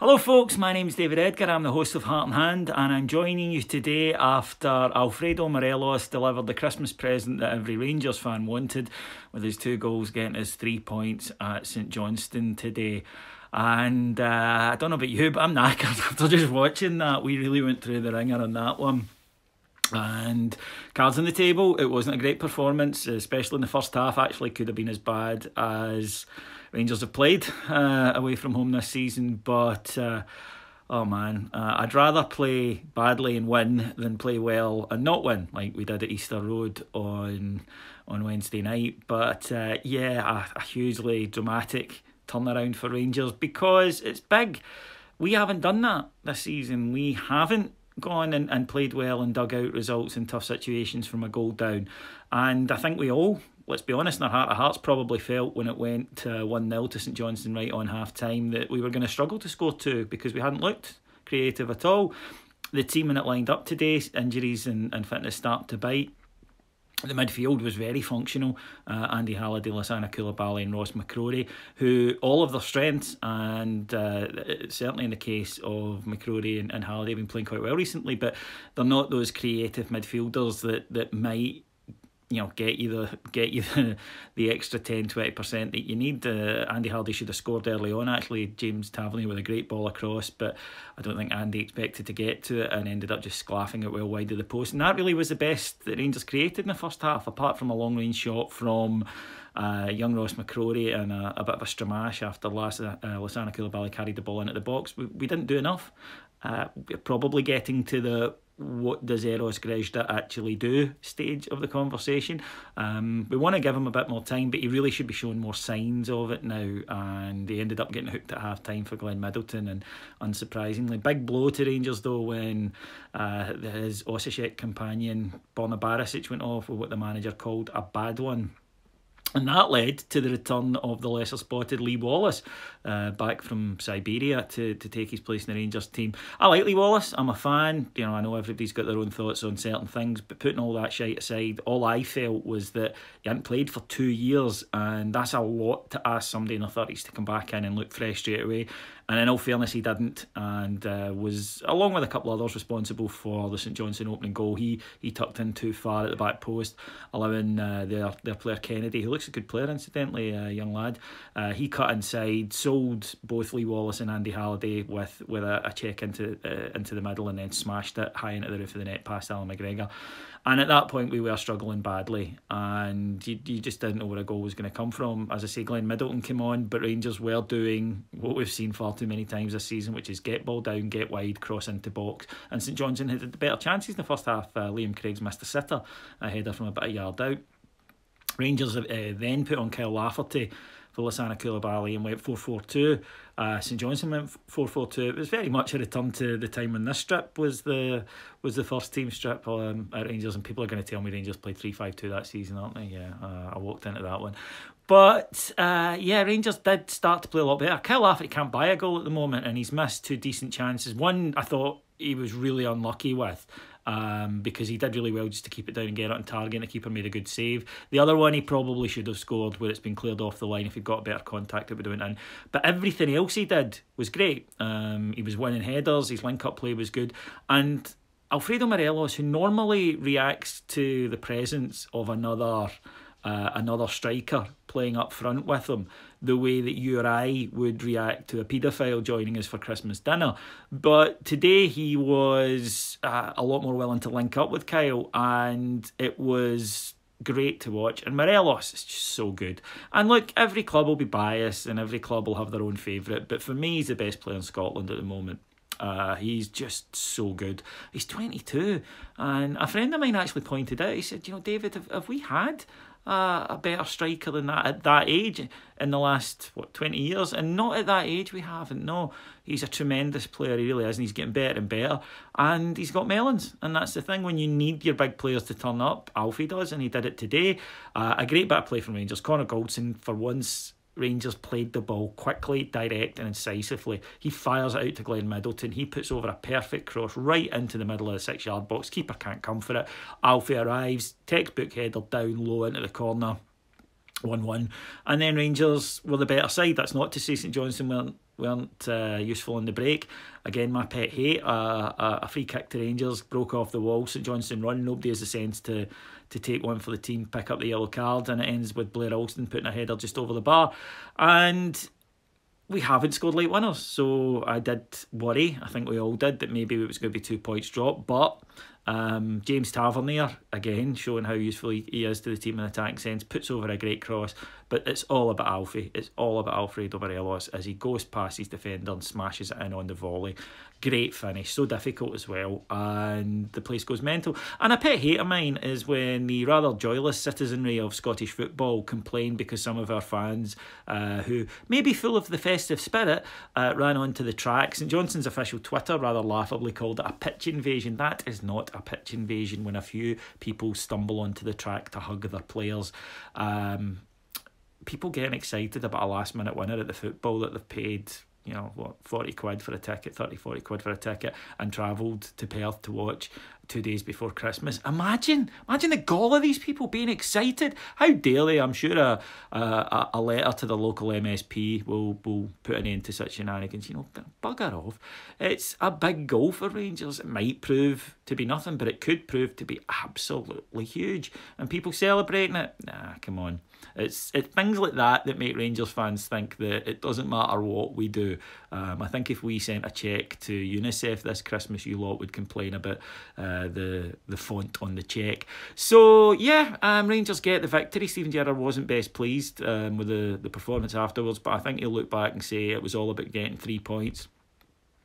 Hello, folks. My name is David Edgar. I'm the host of Heart and Hand, and I'm joining you today after Alfredo Morelos delivered the Christmas present that every Rangers fan wanted, with his two goals getting us three points at St Johnstone today. And uh, I don't know about you, but I'm knackered after just watching that. We really went through the ringer on that one. And cards on the table, it wasn't a great performance, especially in the first half. Actually, could have been as bad as Rangers have played uh, away from home this season, but uh, oh man, uh, I'd rather play badly and win than play well and not win, like we did at Easter Road on on Wednesday night. But uh, yeah, a, a hugely dramatic turnaround for Rangers because it's big. We haven't done that this season. We haven't gone and, and played well and dug out results in tough situations from a goal down. And I think we all let's be honest, in our heart of hearts, probably felt when it went 1 0 to St Johnstone right on half time that we were going to struggle to score two because we hadn't looked creative at all. The team when it lined up today, injuries and, and fitness start to bite. The midfield was very functional. Uh, Andy Halliday, Lassana Coulibaly, and Ross McCrorie, who all of their strengths, and uh, certainly in the case of McCrorie and, and Halliday, have been playing quite well recently, but they're not those creative midfielders that, that might you know, get you the get you the, the extra 10 20% that you need. Uh, Andy Hardy should have scored early on. Actually, James Tavernier with a great ball across, but I don't think Andy expected to get to it and ended up just sclaffing it well wide of the post. And that really was the best that Rangers created in the first half, apart from a long range shot from. Uh, young Ross McCrorie and a, a bit of a stramash after last, uh, Lassana Coulibaly carried the ball into the box. We, we didn't do enough. Uh, probably getting to the what does Eros Grezda actually do stage of the conversation. Um, we want to give him a bit more time, but he really should be showing more signs of it now. And he ended up getting hooked at half time for Glenn Middleton, and unsurprisingly, big blow to Rangers though when uh, his Osijek companion Borna Barisic went off with what the manager called a bad one. And that led to the return of the lesser spotted Lee Wallace uh, back from Siberia to, to take his place in the Rangers team. I like Lee Wallace. I'm a fan. You know, I know everybody's got their own thoughts on certain things, but putting all that shite aside, all I felt was that he hadn't played for two years, and that's a lot to ask somebody in their 30s to come back in and look fresh straight away. And in all fairness, he didn't, and uh, was along with a couple others responsible for the St Johnstone opening goal. He he tucked in too far at the back post, allowing uh, their their player Kennedy, who looks a good player incidentally, a young lad. Uh, he cut inside, sold both Lee Wallace and Andy Halliday with with a, a check into uh, into the middle, and then smashed it high into the roof of the net past Allan McGregor. And at that point, we were struggling badly, and you, you just didn't know where a goal was going to come from. As I say, Glenn Middleton came on, but Rangers were doing what we've seen far too many times this season, which is get ball down, get wide, cross into box. And St Johnstone had the better chances in the first half. Uh, Liam Craigs missed a sitter, a header from about a yard out. Rangers uh, then put on Kyle Lafferty for Lassana Coulibaly and went 4 4 2. Uh, St Johnstone went 4 4 2. It was very much a return to the time when this strip was the was the first team strip um, at Rangers, and people are going to tell me Rangers played 3 5 2 that season, aren't they? Yeah, uh, I walked into that one. But uh, yeah, Rangers did start to play a lot better. Kyle Lafferty can't buy a goal at the moment, and he's missed two decent chances. One I thought he was really unlucky with um, because he did really well just to keep it down and get it on target. And the keeper made a good save. The other one he probably should have scored where it's been cleared off the line. If he'd got better contact, it would have went in. But everything else he did was great. Um, he was winning headers. His link up play was good, and Alfredo Morelos, who normally reacts to the presence of another uh, another striker playing up front with him, the way that you or I would react to a paedophile joining us for Christmas dinner. But today he was uh, a lot more willing to link up with Kyle, and it was great to watch. And Morelos is just so good. And look, every club will be biased, and every club will have their own favourite. But for me, he's the best player in Scotland at the moment. Uh, he's just so good. He's 22. And a friend of mine actually pointed out, he said, You know, David, have, have we had uh, a better striker than that at that age in the last what twenty years, and not at that age we haven't. No, he's a tremendous player. He really is, and he's getting better and better. And he's got melons, and that's the thing. When you need your big players to turn up, Alfie does, and he did it today. Uh, a great of play from Rangers. Connor Goldson for once Rangers played the ball quickly, direct, and incisively. He fires it out to Glenn Middleton. He puts over a perfect cross right into the middle of the six yard box. Keeper can't come for it. Alfie arrives, textbook header down low into the corner. 1 1. And then Rangers were the better side. That's not to say St Johnstone weren't, weren't uh, useful in the break. Again, my pet hate, uh, a, a free kick to Rangers broke off the wall. St Johnstone run. Nobody has the sense to, to take one for the team, pick up the yellow card, and it ends with Blair Alston putting a header just over the bar. And we haven't scored late winners, so I did worry. I think we all did that maybe it was going to be two points drop, but um, James Tavernier, again, showing how useful he, he is to the team in attacking sense, puts over a great cross. But it's all about Alfie. It's all about Alfredo Morelos as he goes past his defender and smashes it in on the volley. Great finish, so difficult as well, and the place goes mental. And a pet hate of mine is when the rather joyless citizenry of Scottish football complain because some of our fans, uh, who may be full of the festive spirit, uh, ran onto the track. St Johnstone's official Twitter rather laughably called it a pitch invasion. That is not a pitch invasion when a few people stumble onto the track to hug their players. Um, people getting excited about a last minute winner at the football that they've paid you know what 40 quid for a ticket 30 40 quid for a ticket and travelled to Perth to watch two days before Christmas. Imagine imagine the gall of these people being excited. How dare they? I'm sure a, a, a letter to the local MSP will, will put an end to such shenanigans. You know bugger off. It's a big goal for Rangers. It might prove to be nothing but it could prove to be absolutely huge. And people celebrating it? Nah come on. It's it's things like that that make Rangers fans think that it doesn't matter what we do. Um, I think if we sent a cheque to UNICEF this Christmas, you lot would complain about uh, the the font on the cheque. So yeah, um, Rangers get the victory. Steven Gerrard wasn't best pleased um, with the, the performance afterwards, but I think he'll look back and say it was all about getting three points.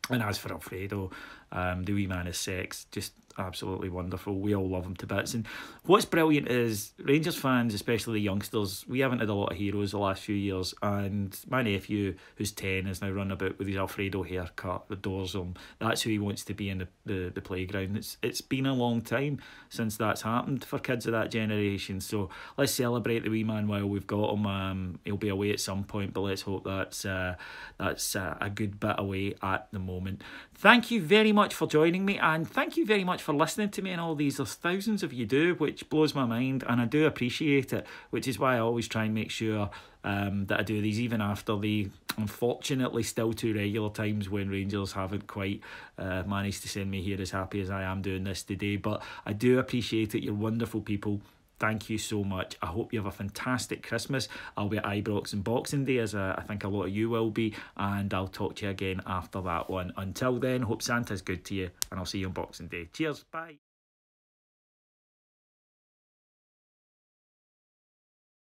And as for Alfredo, um, the wee man is sex, just absolutely wonderful. We all love him to bits. And what's brilliant is Rangers fans, especially the youngsters, we haven't had a lot of heroes the last few years. And my nephew, who's 10, is now running about with his Alfredo haircut, the doors on. That's who he wants to be in the, the, the playground. It's It's been a long time since that's happened for kids of that generation. So let's celebrate the wee man while we've got him. Um, he'll be away at some point, but let's hope that's, uh, that's uh, a good bit away at the moment. Thank you very much for joining me, and thank you very much for listening to me and all these. There's thousands of you do, which blows my mind, and I do appreciate it, which is why I always try and make sure um, that I do these, even after the unfortunately still two regular times when Rangers haven't quite uh, managed to send me here as happy as I am doing this today. But I do appreciate it. You're wonderful people. Thank you so much. I hope you have a fantastic Christmas. I'll be at Ibrox and Boxing Day, as uh, I think a lot of you will be, and I'll talk to you again after that one. Until then, hope Santa's good to you, and I'll see you on Boxing Day. Cheers. Bye.